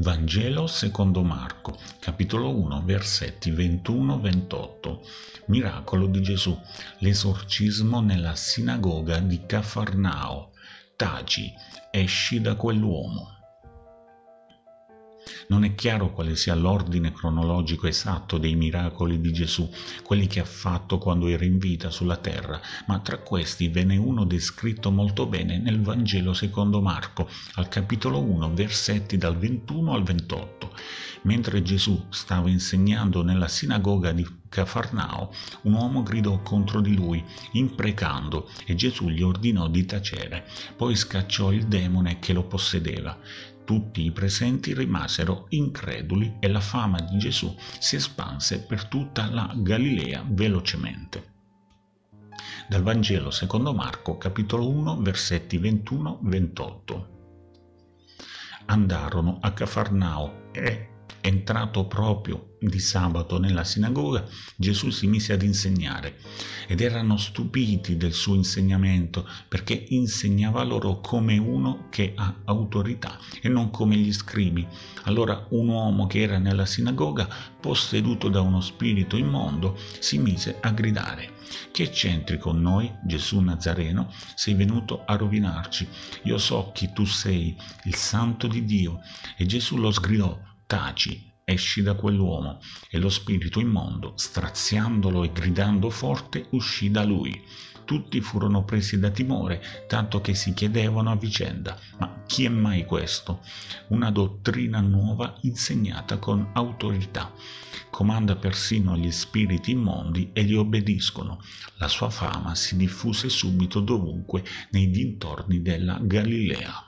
Vangelo secondo Marco, capitolo 1, versetti 21-28. Miracolo di Gesù. L'esorcismo nella sinagoga di Cafarnao. Taci, esci da quell'uomo. Non è chiaro quale sia l'ordine cronologico esatto dei miracoli di Gesù, quelli che ha fatto quando era in vita sulla terra, ma tra questi ve n'è uno descritto molto bene nel Vangelo secondo Marco, al capitolo 1, versetti dal 21 al 28. Mentre Gesù stava insegnando nella sinagoga di Cafarnao, un uomo gridò contro di lui, imprecando, e Gesù gli ordinò di tacere. Poi scacciò il demone che lo possedeva. Tutti i presenti rimasero increduli e la fama di Gesù si espanse per tutta la Galilea velocemente. Dal Vangelo secondo Marco, capitolo 1, versetti 21-28. Andarono a Cafarnao e Entrato proprio di sabato nella sinagoga, Gesù si mise ad insegnare ed erano stupiti del suo insegnamento perché insegnava loro come uno che ha autorità e non come gli scribi. Allora un uomo che era nella sinagoga, posseduto da uno spirito immondo, si mise a gridare. Che c'entri con noi, Gesù Nazareno? Sei venuto a rovinarci. Io so chi tu sei, il santo di Dio. E Gesù lo sgridò taci, esci da quell'uomo. E lo spirito immondo, straziandolo e gridando forte, uscì da lui. Tutti furono presi da timore, tanto che si chiedevano a vicenda, ma chi è mai questo? Una dottrina nuova insegnata con autorità. Comanda persino gli spiriti immondi e gli obbediscono. La sua fama si diffuse subito dovunque nei dintorni della Galilea.